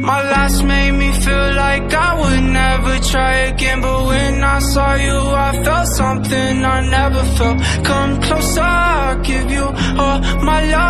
My last made me feel like I would never try again. But when I saw you I felt something I never felt. Come closer, I'll give you all my love.